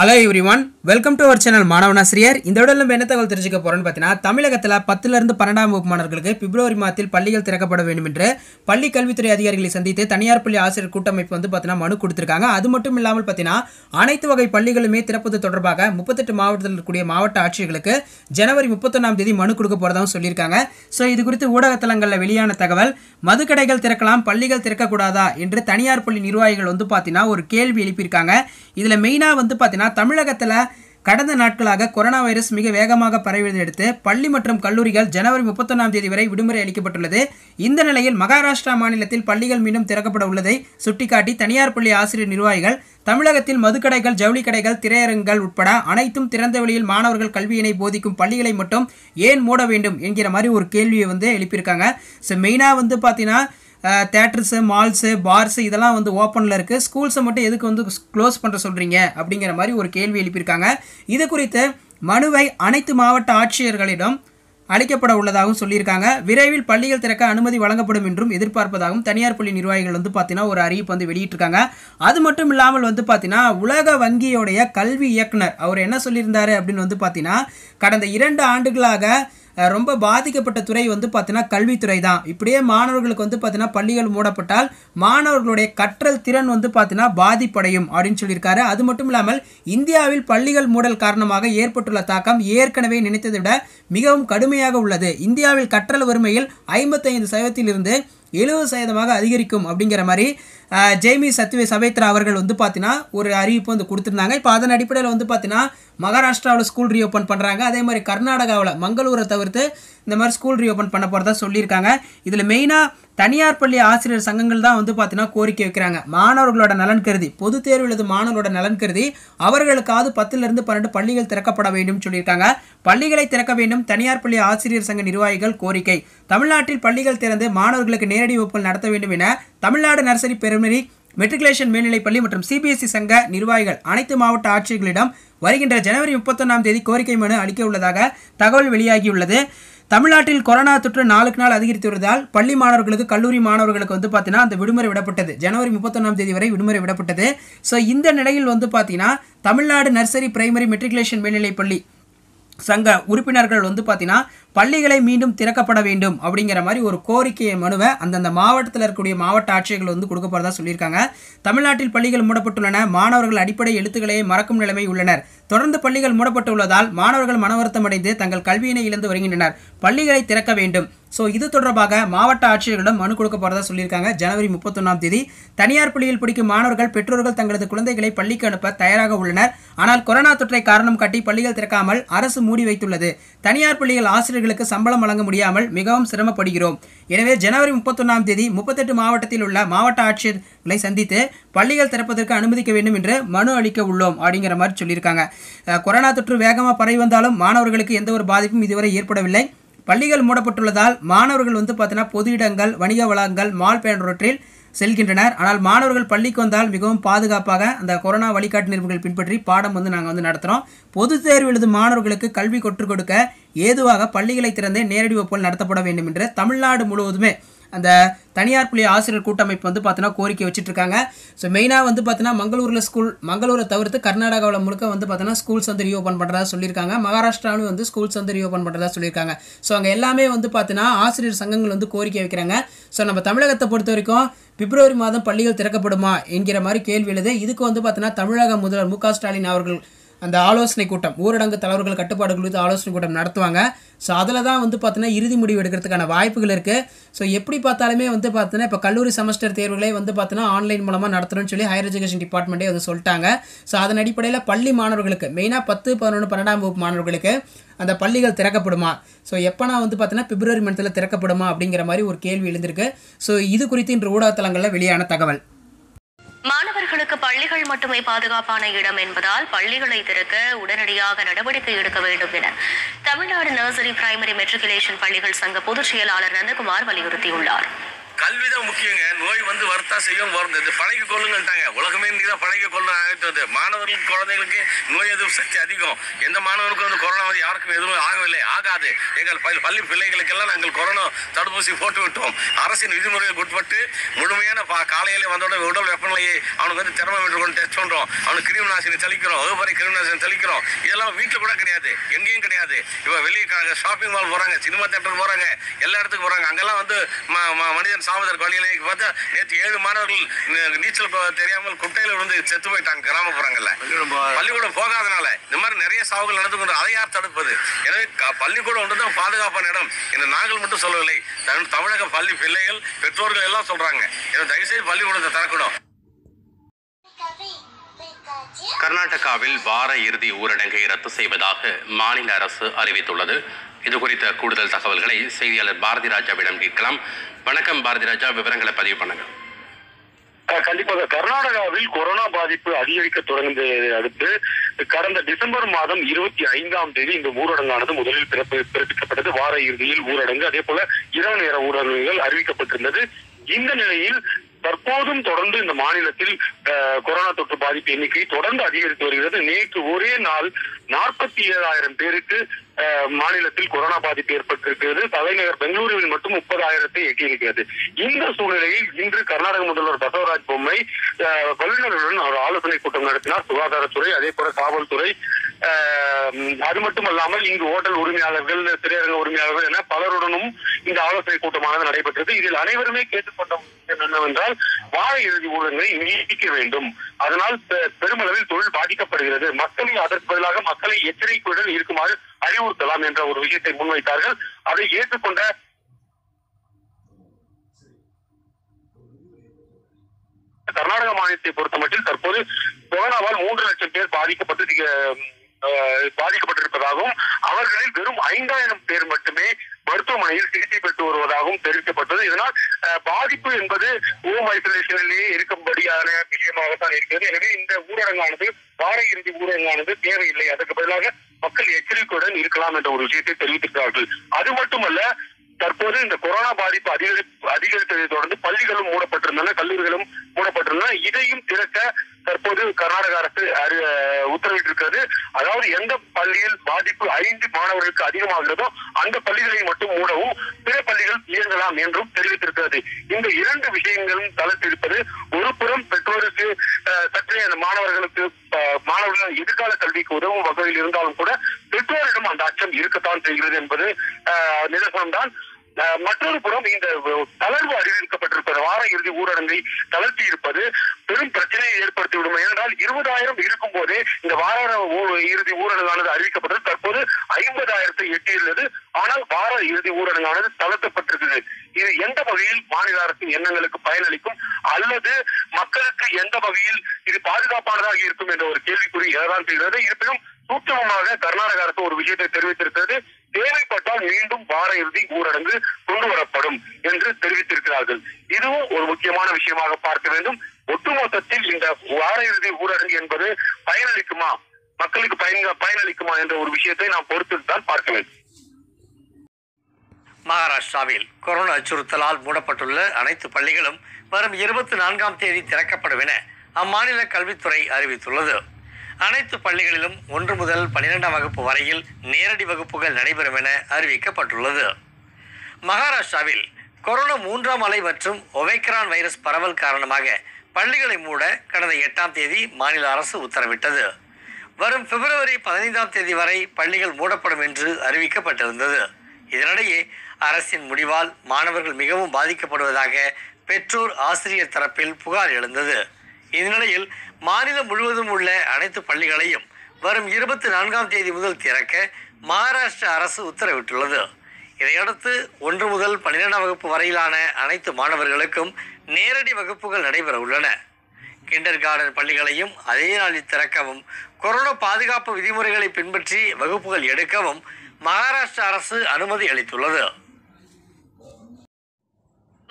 Hello everyone welcome to our channel மாணவனாசிரியர் இந்த விட நம்ம என்ன தகவல் தெரிஞ்சுக்க போகிறோன்னு பார்த்தீங்கன்னா தமிழகத்தில் பத்துலேருந்து பன்னெண்டாம் வகுப்பு மாணவர்களுக்கு பிப்ரவரி மாதத்தில் பள்ளிகள் திறக்கப்பட வேண்டும் என்று பள்ளி கல்வித்துறை அதிகாரிகளை சந்தித்து தனியார் பள்ளி ஆசிரியர் கூட்டமைப்பு வந்து பார்த்தீங்கன்னா மனு கொடுத்துருக்காங்க. அது மட்டும் இல்லாமல் பார்த்தீங்கன்னா அனைத்து வகை பள்ளிகளுமே திறப்பது தொடர்பாக முப்பத்தெட்டு மாவட்டத்தில் இருக்கக்கூடிய மாவட்ட ஆட்சியர்களுக்கு ஜனவரி முப்பத்தொன்னாம் தேதி மனு கொடுக்க போகிறதாகவும் சொல்லியிருக்காங்க. ஸோ இது குறித்து ஊடகத்தலங்களில் வெளியான தகவல் மதுக்கடைகள் திறக்கலாம் பள்ளிகள் திறக்கக்கூடாதா என்று தனியார் பள்ளி நிர்வாகிகள் வந்து பார்த்தீங்கன்னா ஒரு கேள்வி எழுப்பியிருக்காங்க. இதில் மெயினாக வந்து பார்த்தீங்கன்னா தமிழகத்தில் கடந்த நாட்களாக கொரோனா வைரஸ் மிக வேகமாக பரவியதையடுத்து பள்ளி மற்றும் கல்லூரிகள் ஜனவரி முப்பத்தொன்னாம் தேதி வரை விடுமுறை அளிக்கப்பட்டுள்ளது. இந்த நிலையில் மகாராஷ்டிரா மாநிலத்தில் பள்ளிகள் மீண்டும் திறக்கப்பட உள்ளதை சுட்டிக்காட்டி தனியார் பள்ளி ஆசிரியர் நிர்வாகிகள் தமிழகத்தில் மதுக்கடைகள் ஜவுளி கடைகள் திரையரங்குகள் உட்பட அனைத்தும் திறந்த வெளியில் மாணவர்கள் கல்வியினை போதிக்கும் பள்ளிகளை மட்டும் ஏன் மூட வேண்டும் என்கிற மாதிரி ஒரு கேள்வியை வந்து எழுப்பியிருக்காங்க. ஸோ மெயினாக வந்து பார்த்தீங்கன்னா தேட்டர்ஸு மால்ஸு பார்ஸு இதெல்லாம் வந்து ஓப்பனில் இருக்குது ஸ்கூல்ஸை மட்டும் எதுக்கு வந்து க்ளோஸ் பண்ணுற சொல்கிறீங்க அப்படிங்கிற மாதிரி ஒரு கேள்வி எழுப்பியிருக்காங்க. இது குறித்து மனுவை அனைத்து மாவட்ட ஆட்சியர்களிடம் அளிக்கப்பட உள்ளதாகவும் சொல்லியிருக்காங்க. விரைவில் பள்ளிகள் திறக்க அனுமதி வழங்கப்படும் என்றும் எதிர்பார்ப்பதாகவும் தனியார் பள்ளி நிர்வாகிகள் வந்து பார்த்தீங்கன்னா ஒரு அறிவிப்பு வந்து வெளியிட்டிருக்காங்க. அது மட்டும் இல்லாமல் வந்து பார்த்தீங்கன்னா உலக வங்கியோடைய கல்வி இயக்குனர் அவர் என்ன சொல்லியிருந்தாரு அப்படின்னு வந்து பார்த்தீங்கன்னா கடந்த இரண்டு ஆண்டுகளாக ரொம்ப பாதிக்கப்பட்ட துறை வந்து பார்த்தீங்கன்னா கல்வித்துறை தான் இப்படியே மாணவர்களுக்கு வந்து பார்த்தீங்கன்னா பள்ளிகள் மூடப்பட்டால் மாணவர்களுடைய கற்றல் திறன் வந்து பார்த்தீங்கன்னா பாதிப்படையும் அப்படின்னு சொல்லியிருக்காரு. அது மட்டும் இல்லாமல் இந்தியாவில் பள்ளிகள் மூடல் காரணமாக ஏற்பட்டுள்ள தாக்கம் ஏற்கனவே நினைத்ததை விட மிகவும் கடுமையாக உள்ளது. இந்தியாவில் கற்றல் வறுமையில் ஐம்பத்தைந்து சதவீதத்திலிருந்து எழுபது சதவீதமாக அதிகரிக்கும் அப்படிங்கிற மாதிரி ஜெய்மி சத்வே சவேத்ரா அவர்கள் வந்து பார்த்தீங்கன்னா ஒரு அறிவிப்பு வந்து கொடுத்துருந்தாங்க. இப்போ அதன் அடிப்படையில் வந்து பார்த்தீங்கன்னா மகாராஷ்டிராவில் ஸ்கூல் ரீஓப்பன் பண்ணுறாங்க அதே மாதிரி கர்நாடகாவில் மங்களூரை தவிர்த்து இந்த மாதிரி ஸ்கூல் ரீஓப்பன் பண்ண போகிறதா சொல்லியிருக்காங்க. இதில் மெயினாக தனியார் பள்ளி ஆசிரியர் சங்கங்கள் தான் வந்து பார்த்தீங்கன்னா கோரிக்கை வைக்கிறாங்க. மாணவர்களோட நலன் கருதி பொது தேர்வு எழுது மாணவர்களோட நலன் கருதி அவர்களுக்காவது பத்துலேருந்து பன்னெண்டு பள்ளிகள் திறக்கப்பட வேண்டும் சொல்லியிருக்காங்க. பள்ளிகளை திறக்க வேண்டும் தனியார் பள்ளி ஆசிரியர் சங்க நிர்வாகிகள் கோரிக்கை. தமிழ்நாட்டில் பள்ளிகள் திறந்து மாணவர்களுக்கு நேரடி வகுப்புகள் நடத்த வேண்டும் என தமிழ்நாடு நர்சரி பெரும் பெருமரி மெட்ரிகுலேஷன் மேல்நிலைப் பள்ளி மற்றும் சிபிஎஸ்இ சங்க நிர்வாகிகள் அனைத்து மாவட்ட ஆட்சியர்களிடம் வருகின்ற ஜனவரி முப்பத்தொன்னாம் தேதி கோரிக்கை மனு அளிக்க உள்ளதாக தகவல் வெளியாகியுள்ளது. தமிழ்நாட்டில் கொரோனா தொற்று நாளுக்கு நாள் அதிகரித்து வருவதால் பள்ளி மாணவர்களுக்கு கல்லூரி மாணவர்களுக்கு வந்து பார்த்தீங்கன்னா அந்த விடுமுறை விடப்பட்டது. ஜனவரி முப்பத்தொன்னாம் தேதி வரை விடுமுறை விடப்பட்டது. ஸோ இந்த நிலையில் வந்து பார்த்தீங்கன்னா தமிழ்நாடு நர்சரி பிரைமரி மெட்ரிகுலேஷன் மேல்நிலைப் பள்ளி சங்க உறுப்பினர்கள் வந்து பார்த்தீங்கன்னா பள்ளிகளை மீண்டும் திறக்கப்பட வேண்டும் அப்படிங்கிற மாதிரி ஒரு கோரிக்கையை மனுவை அந்தந்த மாவட்டத்தில் இருக்கக்கூடிய மாவட்ட ஆட்சியர்கள் வந்து கொடுக்க போகிறதா சொல்லியிருக்காங்க. தமிழ்நாட்டில் பள்ளிகள் மூடப்பட்டுள்ளன மாணவர்கள் அடிப்படை எழுத்துக்களையே மறக்கும் நிலைமை உள்ளனர். தொடர்ந்து பள்ளிகள் மூடப்பட்டுள்ளதால் மாணவர்கள் மனவருத்தம் அடைந்து தங்கள் கல்வியினை இழந்து வருகின்றனர். பள்ளிகளை திறக்க வேண்டும். ஸோ இது தொடர்பாக மாவட்ட ஆட்சியர்களிடம் மனு கொடுக்க போகிறதா சொல்லியிருக்காங்க. ஜனவரி முப்பத்தொன்னாம் தேதி தனியார் பள்ளியில் படிக்கும் மாணவர்கள் பெற்றோர்கள் தங்களது குழந்தைகளை பள்ளிக்கு அனுப்ப தயாராக உள்ளனர். ஆனால் கொரோனா தொற்றை காரணம் காட்டி பள்ளிகள் திறக்காமல் அரசு மூடி வைத்துள்ளது. தனியார் பள்ளிகள் ஆசிரியர்களுக்கு சம்பளம் வழங்க முடியாமல் மிகவும் சிரமப்படுகிறோம். எனவே ஜனவரி முப்பத்தொன்னாம் தேதி முப்பத்தெட்டு மாவட்டத்தில் உள்ள மாவட்ட ஆட்சியர்களை சந்தித்து பள்ளிகள் திறப்பதற்கு அனுமதிக்க வேண்டும் என்று மனு அளிக்க உள்ளோம் அப்படிங்கிற மாதிரி சொல்லியிருக்காங்க. கொரோனா தொற்று வேகமாக பரவி வந்தாலும் மாணவர்களுக்கு எந்த ஒரு பாதிப்பும் இதுவரை ஏற்படவில்லை. பள்ளிகள் மூடப்பட்டுள்ளதால் மாணவர்கள் வந்து பார்த்தீங்கன்னா பொது இடங்கள் வணிக வளங்கள் மால் போன்றவற்றில் செல்கின்றனர். ஆனால் மாணவர்கள் பள்ளிக்கு வந்தால் மிகவும் பாதுகாப்பாக அந்த கொரோனா வழிகாட்டு நெறிமுறைகள் பின்பற்றி பாடம் வந்து நாங்கள் வந்து நடத்துகிறோம் பொது தேர்வு எழுதும் மாணவர்களுக்கு கல்வி கற்றுக் கொடுக்க ஏதுவாக பள்ளிகளை திறந்தே நேரடி வகுப்புகள் நடத்தப்பட வேண்டும் என்று தமிழ்நாடு முழுவதுமே அந்த தனியார் பள்ளி ஆசிரியர் கூட்டமைப்பு வந்து பார்த்தீங்கன்னா கோரிக்கை வச்சுட்ருக்காங்க. ஸோ மெயினாக வந்து பார்த்தீங்கன்னா மங்களூரில் ஸ்கூல் மங்களூரை தவிர்த்து கர்நாடகாவில் முழுக்க வந்து பார்த்தீங்கன்னா ஸ்கூல்ஸ் வந்து ரீஓப்பன் பண்ணுறதா சொல்லியிருக்காங்க. மகாராஷ்டிராவிலும் வந்து ஸ்கூல்ஸ் வந்து ரீஓப்பன் பண்ணுறதா சொல்லியிருக்காங்க. ஸோ அங்கே எல்லாமே வந்து பார்த்தீங்கன்னா ஆசிரியர் சங்கங்கள் வந்து கோரிக்கை வைக்கிறாங்க. ஸோ நம்ம தமிழகத்தை பொறுத்த வரைக்கும் பிப்ரவரி மாதம் பள்ளிகள் திறக்கப்படுமா என்கிற மாதிரி கேள்வி எழுது. இதுக்கு வந்து பார்த்தீங்கன்னா தமிழக முதல்வர் மு க ஸ்டாலின் அவர்கள் அந்த ஆலோசனை கூட்டம் ஊரடங்கு தளர்வுகள் கட்டுப்பாடுகள் குறித்து ஆலோசனை கூட்டம் நடத்துவாங்க. ஸோ அதில் தான் வந்து பார்த்தீங்கன்னா இறுதி முடிவு எடுக்கிறதுக்கான வாய்ப்புகள் இருக்குது ஸோ எப்படி பார்த்தாலுமே வந்து பார்த்தீங்கன்னா இப்போ கல்லூரி செமஸ்டர் தேர்வுகளே வந்து பார்த்தீங்கன்னா ஆன்லைன் மூலமாக நடத்தணும்னு சொல்லி ஹையர் எஜுகேஷன் டிபார்ட்மெண்ட்டே வந்து சொல்லிட்டாங்க. ஸோ அதன் அடிப்படையில் பள்ளி மாணவர்களுக்கு மெயினாக பத்து பதினொன்று பன்னெண்டாம் வகுப்பு மாணவர்களுக்கு அந்த பள்ளிகள் திறக்கப்படுமா? ஸோ எப்போனா வந்து பார்த்தீங்கன்னா பிப்ரவரி மந்தத்தில் திறக்கப்படுமா அப்படிங்கிற மாதிரி ஒரு கேள்வி எழுந்திருக்கு. ஸோ இது குறித்து இன்று ஊடகத்தலங்களில் வெளியான தகவல். மாணவர்களுக்கு பள்ளிகள் மட்டுமே பாதுகாப்பான இடம் என்பதால் பள்ளிகளை திறக்க உடனடியாக நடவடிக்கை எடுக்க வேண்டும் என தமிழ்நாடு நர்சரி பிரைமரி மெட்ரிகுலேஷன் பள்ளிகள் சங்க பொதுச் செயலாளர் நந்தகுமார் வலியுறுத்தியுள்ளார். கல்வி தான் முக்கியங்க. நோய் வந்து வரத்தா செய்யும் வரும். இது பழகி கொள்ளுங்கட்டாங்க உலகமே இன்னைக்கு தான் பழகி கொள்ள ஆகிட்டு மாணவர்களுக்கு குழந்தைகளுக்கு நோய் எதிர்ப்பு சக்தி அதிகம். எந்த மாணவனுக்கும் வந்து கொரோனா வந்து யாருக்கும் எதுவும் ஆகவில்லை. ஆகாது. எங்கள் பள்ளி பள்ளி பிள்ளைகளுக்கெல்லாம் நாங்கள் கொரோனா தடுப்பூசி போட்டு விட்டோம். அரசின் விதிமுறைகளுக்கு உட்பட்டு முழுமையான பா- காலையிலே வந்தோட உடல் வெப்பநிலையை அவனுக்கு வந்து தெர்மோமீட்டர் கொண்டு டெஸ்ட் பண்ணுறோம் அவனுக்கு கிருமி நாசினி தெளிக்கிறோம். வகுப்பறை கிருமி நாசினி தெளிக்கிறோம். இதெல்லாம் வீட்டில் கூட கிடையாது. எங்கேயும் கிடையாது. இப்போ வெளியே ஷாப்பிங் மால் போகிறாங்க சினிமா தேட்டர் போகிறாங்க எல்லா இடத்துக்கும் போகிறாங்க அங்கெல்லாம் வந்து மனிதன் சாவதற்கு இன்னைக்கு பார்த்தா நேற்று ஏழு மாணவர்கள் நீச்சல் தெரியாமல் குட்டையில விழுந்து செத்து போயிட்டாங்க கிராமப்புறங்கள்ல. பள்ளிக்கூடம் போகாதனால இந்த மாதிரி நிறைய சாவுகள் நடந்து கொண்டு அதை யார் தடுப்பது? எனவே பள்ளிக்கூடம் ஒன்று தான் பாதுகாப்பான இடம் இந்த நாங்கள் மட்டும் சொல்லவில்லை. தமிழ் தமிழக பள்ளி பிள்ளைகள் பெற்றோர்கள் எல்லாம் சொல்றாங்க. எனவே தயவுசெய்து பள்ளிக்கூடத்தை திறக்கணும். கர்நாடகாவில் வார இறுதி ஊரடங்கை ரத்து செய்வதாக மாநில அரசு அறிவித்துள்ளது. இது குறித்த கூடுதல் தகவல்களை செய்தியாளர் பாரதி ராஜாவிடம் கேட்கலாம். வணக்கம் பாரதி ராஜா. விவரங்களை பதிவு பண்ணுங்க. கண்டிப்பாக. கர்நாடகாவில் கொரோனா பாதிப்பு அதிகரிக்க தொடங்கியதை அடுத்து கடந்த டிசம்பர் மாதம் இருபத்தி ஐந்தாம் தேதி இந்த ஊரடங்கானது முதலில் பிறப்பு பிறப்பிக்கப்பட்டது. வார இறுதியில் ஊரடங்கு. அதே போல இரவு நேர ஊரடங்குகள் அறிவிக்கப்பட்டிருந்தது. இந்த நிலையில் தற்போதும் தொடர்ந்து இந்த மாநிலத்தில் கொரோனா தொற்று பாதிப்பு எண்ணிக்கை தொடர்ந்து அதிகரித்து வருகிறது. நேற்று ஒரே நாள் நாற்பத்தி ஏழாயிரம் பேருக்கு மாநிலத்தில் கொரோனா பாதிப்பு ஏற்பட்டிருக்கிறது. தலைநகர் பெங்களூருவில் மட்டும் முப்பதாயிரத்தை எட்டியிருக்கிறது. இந்த சூழ்நிலையில் இன்று கர்நாடக முதல்வர் பசவராஜ் பொம்மை அஹ், வல்லுநர்களுடன் ஒரு ஆலோசனை கூட்டம் நடத்தினார். சுகாதாரத்துறை அதே போல காவல்துறை அஹ், அது மட்டுமல்லாமல் இங்கு ஹோட்டல் உரிமையாளர்கள் திரையரங்க உரிமையாளர்கள் என பலருடனும் இந்த ஆலோசனை கூட்டமானது நடைபெற்றது. இதில் அனைவருமே கேட்டுக்கொண்ட என்னவென்றால் வார இறுதி ஊழலை நீடிக்க வேண்டும். அதனால் பெ- பெருமளவில் தொழில் பாதிக்கப்படுகிறது. மக்களை அதற்கு பதிலாக மக்களை எச்சரிக்கையுடன் இருக்குமாறு அறிவுறுத்தலாம் என்ற ஒரு விஷயத்தை முன்வைத்தார்கள். அதை ஏற்றுக்கொண்ட கர்நாடக மாநிலத்தை பொறுத்தமட்டில் தற்போது கொரோனாவால் மூன்று லட்சம் பேர் பாதிக்கப்பட்டு பாதிக்கப்பட்டிருப்பதாகவும் அவர்களில் வெறும் ஐந்தாயிரம் பேர் மட்டுமே மருத்துவமனையில் சிகிச்சை பெற்று வருவதாகவும் தெரிவிக்கப்பட்டது. இதனால் பாதிப்பு என்பது ஹோம் ஐசோலேஷனிலேயே இருக்கும்படியான விஷயமாகத்தான் இருக்கிறது. எனவே இந்த ஊரடங்கானது வார இறுதி ஊரடங்கானது தேவையில்லை. அதற்கு பதிலாக மக்கள் எச்சரிக்கையுடன் இருக்கலாம் என்ற ஒரு விஷயத்தை தெரிவித்திருக்கிறார்கள். அது மட்டுமல்ல தற்போது இந்த கொரோனா பாதிப்பு அதிகரி அதிகரித்ததை தொடர்ந்து பள்ளிகளும் மூடப்பட்டிருந்தன கல்லூரிகளும் மூடப்பட்டிருந்தன. இதையும் திறக்க தற்போது கர்நாடக அரசு உத்தரவிட்டிருக்கிறது. அதாவது எந்த பள்ளியில் பாதிப்பு ஐந்து மாணவர்களுக்கு அதிகமாகிறதோ அந்த பள்ளிகளை மட்டும் மூடவும் பிற பள்ளிகள் இயங்கலாம் என்றும் தெரிவித்திருக்கிறது. இந்த இரண்டு விஷயங்களும் தளர்த்திருப்பது ஒரு புறம் பெற்றோருக்கு சற்றே அந்த மாணவர்களுக்கு மாணவர்கள் எதிர்கால கல்விக்கு உதவும் வகையில் இருந்தாலும் கூட பெற்றோரிடம் அந்த அச்சம் இருக்கத்தான் செய்கிறது என்பது அஹ், நிதர்சனம்தான். மற்றொரு புறம் இந்த தளர்வு அறிவிக்கப்பட்டிருப்பது வார இறுதி ஊரடங்கை தளர்த்தி இருப்பது பெரும் பிரச்சனையை ஏற்படுத்திவிடும் ஏனென்றால் இருபதாயிரம் இருக்கும் போதே இந்த வார இறுதி ஊரடங்கானது அறிவிக்கப்பட்டது. தற்போது ஐம்பதாயிரத்தை எட்டியுள்ளது. ஆனால் வார இறுதி ஊரடங்கானது தளர்த்தப்பட்டிருக்கிறது இது எந்த வகையில் மாநில அரசின் எண்ணங்களுக்கு பயனளிக்கும்? அல்லது மக்களுக்கு எந்த வகையில் இது பாதுகாப்பானதாக இருக்கும் என்ற ஒரு கேள்விக்குறி ஏதாவது இருப்பினும் சூட்சமமாக கர்நாடக அரசு ஒரு விஷயத்தை தெரிவித்திருக்கிறது. தேவைப்பட்டால் மீண்டும் வார இறுதி ஊரடங்கு கொண்டு வரப்படும் என்று தெரிவித்திருக்கிறார்கள். இதுவும் ஒரு முக்கியமான விஷயமாக பார்க்க வேண்டும். ஒட்டுமொத்தத்தில் இந்த வார இறுதி ஊரடங்கு என்பது பயனளிக்குமா? மக்களுக்கு பயன் பயனளிக்குமா என்ற ஒரு விஷயத்தை நாம் பொறுத்துத்தான் பார்க்க வேண்டும். மகாராஷ்டிராவில் கொரோனா அச்சுறுத்தலால் மூடப்பட்டுள்ள அனைத்து பள்ளிகளும் வரும் இருபத்தி நான்காம் தேதி திறக்கப்படும் என அம்மாநில கல்வித்துறை அறிவித்துள்ளது. அனைத்து பள்ளிகளிலும் ஒன்று முதல் பன்னிரெண்டாம் வகுப்பு வரையில் நேரடி வகுப்புகள் நடைபெறும் என அறிவிக்கப்பட்டுள்ளது. மகாராஷ்டிராவில் கொரோனா மூன்றாம் அலை மற்றும் ஒவைக்ரான் வைரஸ் பரவல் காரணமாக பள்ளிகளை மூட கடந்த எட்டாம் தேதி மாநில அரசு உத்தரவிட்டது. வரும் பிப்ரவரி பதினைந்தாம் தேதி வரை பள்ளிகள் மூடப்படும் என்று அறிவிக்கப்பட்டிருந்தது. இதனிடையே அரசின் முடிவால் மாணவர்கள் மிகவும் பாதிக்கப்படுவதாக பெற்றோர் ஆசிரியர் தரப்பில் புகார் எழுந்தது. இந்நிலையில் மாநிலம் முழுவதும் உள்ள அனைத்து பள்ளிகளையும் வரும் இருபத்தி நான்காம் தேதி முதல் திறக்க மகாராஷ்டிர அரசு உத்தரவிட்டுள்ளது. இதையடுத்து ஒன்று முதல் பன்னிரெண்டாம் வகுப்பு வரையிலான அனைத்து மாணவர்களுக்கும் நேரடி வகுப்புகள் நடைபெற உள்ளன. கிண்டர் கார்டன் பள்ளிகளையும் அதே நாளில் திறக்கவும் கொரோனா பாதுகாப்பு விதிமுறைகளை பின்பற்றி வகுப்புகள் எடுக்கவும் மகாராஷ்டிர அரசு அனுமதி அளித்துள்ளது.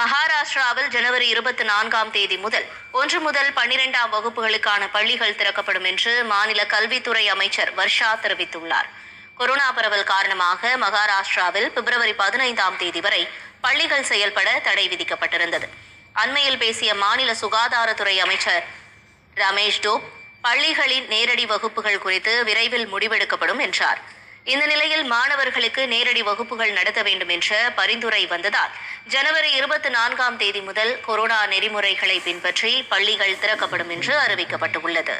மகாராஷ்டிராவில் ஜனவரி இருபத்தி நான்காம் தேதி முதல் ஒன்று முதல் பன்னிரெண்டாம் வகுப்புகளுக்கான பள்ளிகள் திறக்கப்படும் என்று மாநில கல்வித்துறை அமைச்சர் வர்ஷா தெரிவித்துள்ளார். கொரோனா பரவல் காரணமாக மகாராஷ்டிராவில் பிப்ரவரி பதினைந்தாம் தேதி வரை பள்ளிகள் செயல்பட தடை விதிக்கப்பட்டிருந்தது. அண்மையில் பேசிய மாநில சுகாதாரத்துறை அமைச்சர் ரமேஷ் டோப் பள்ளிகளின் நேரடி வகுப்புகள் குறித்து விரைவில் முடிவெடுக்கப்படும் என்றார். இந்த நிலையில் மாணவர்களுக்கு நேரடி வகுப்புகள் நடத்த வேண்டும் என்ற பரிந்துரை வந்ததால் ஜனவரி இருபத்தி நான்காம் தேதி முதல் கொரோனா நெறிமுறைகளை பின்பற்றி பள்ளிகள் திறக்கப்படும் என்று அறிவிக்கப்பட்டுள்ளது.